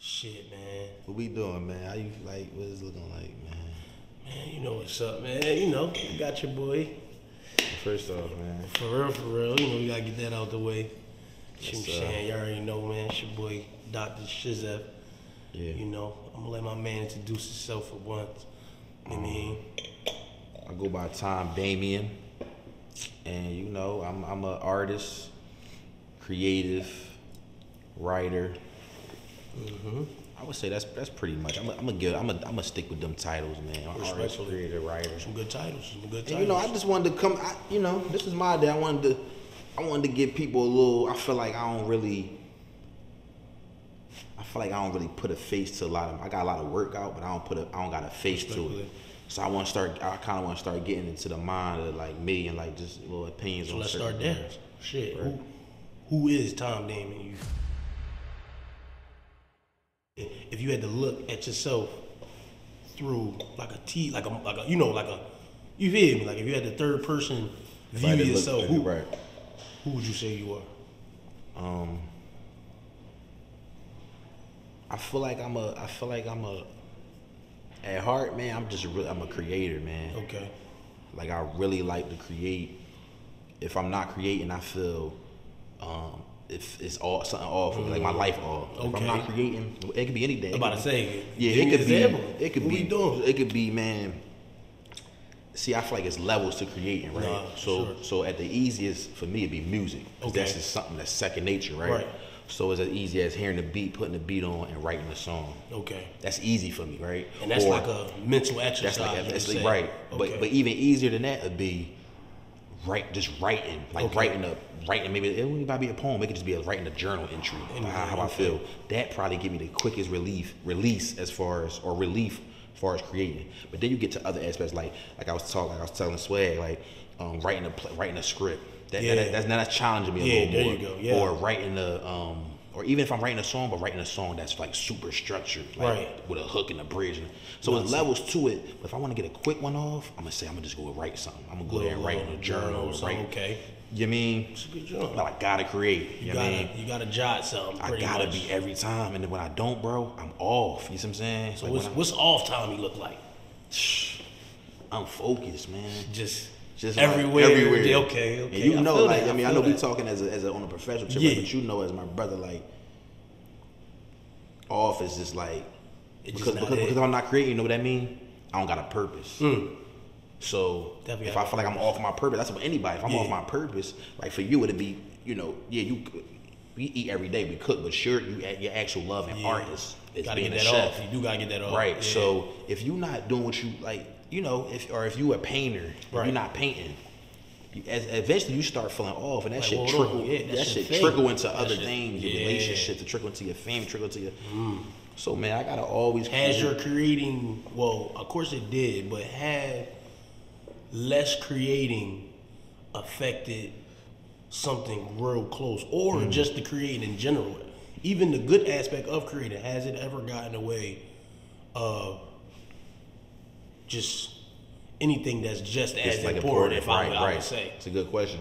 What we doing, man? How you like? What is it looking like, man? Man, you know what's up, man. You know, you got your boy. First off, man. For real, for real. You know, we gotta get that out the way. Yes, Shoot, sir. Shan, you already know, man. It's your boy, Dr. Shizef. Yeah. You know, I'm gonna let my man introduce himself for once. I mean, I go by Tom Damien, and you know I'm I'm an artist, creative, writer. Mm-hmm. I would say that's that's pretty much. I'm gonna give. I'm gonna I'm gonna stick with them titles, man. Respectfully. creative, writer. some good titles, some good titles. And you know, I just wanted to come. I, you know, this is my day. I wanted to. I wanted to give people a little. I feel like I don't really. I feel like I don't really put a face to a lot of. I got a lot of work out, but I don't put a. I don't got a face to it. So I want to start. I kind of want to start getting into the mind of like me and like just little opinions so on let's start there. Shit, Right. who, who is Tom Damien? You, if you had to look at yourself through like a T, like a like a you know like a, you feel me? Like if you had the third person view I had to look- yourself, who right? who would you say you are? Um, I feel like I'm a. I feel like I'm a. At heart, man, I'm just. Really, I'm a creator, man. Okay. Like I really like to create. If I'm not creating, I feel. Um, if it's all something off, like my mm. life off. If I'm not creating, it could be anything. I'm about to say, Yeah, it could an be. example. It could What be. we doing? It could be, man. See, I feel like it's levels to creating, right? Nah, so, sure. so at the easiest for me, it'd be music. 'cause That's just something that's second nature, right? Right. So it's as easy as hearing the beat, putting the beat on, and writing the song. Okay. That's easy for me, right? And that's Or- like a mental exercise. that's like you that's like right. Okay. But but even easier than that would be write just writing. Like Okay. writing a writing maybe it wouldn't even be a poem, it could just be a writing a journal entry about how I feel. That probably give me the quickest relief release as far as or relief as far as creating. But then you get to other aspects like like I was talking like I was telling Swag, like um, writing a writing a script. That, Yeah. that, that's now that's challenging me a Yeah, little there more. you go, yeah. Or writing a um or even if I'm writing a song, but writing a song that's like super structured, like Right. with a hook and a bridge. And, so there's levels to it. But if I want to get a quick one off, I'm gonna say I'm gonna just go and write something. I'm gonna go there and write in a journal. Write, Okay. You mean? It's a good job. I gotta create. You, You know what I gotta, mean? you gotta jot something. I gotta much. be every time, and then when I don't, bro, I'm off. You see what I'm saying? So Like, what's, what's off time you look like? I'm focused, man. Just, Just like, everywhere. everywhere. Yeah, Okay, okay. And you I know, like that, I mean, I feel know we that. talking as a, as a, on a professional trip, Yeah. but you know, as my brother, like off is just like It just because not because, because I'm not creating. You know what that mean? I don't got a purpose. Hmm. So Definitely if I feel like I'm off my purpose, that's for anybody. If I'm Yeah. off my purpose, like for you, it'd be you know, yeah, you we eat every day, we cook, but sure, you your actual love and Yeah. art is, is gotta being get a chef. off. You do gotta get that off. Right. Yeah. So if you're not doing what you like, you know, if or if you a painter, Right. you're not painting, you, as, eventually you start falling off, and that Like, shit trickle. yeah, that, that shit shit trickle into That other shit- things, your yeah. relationship, to trickle into your family, trickle into your. Mm. So man, I gotta always. Has create- your creating, well, of course it did, but had less creating affected something real close, or Mm. just the creating in general? Even the good aspect of creating, has it ever gotten away of just anything that's just as like important, if I, right, I right. would say? It's a good question.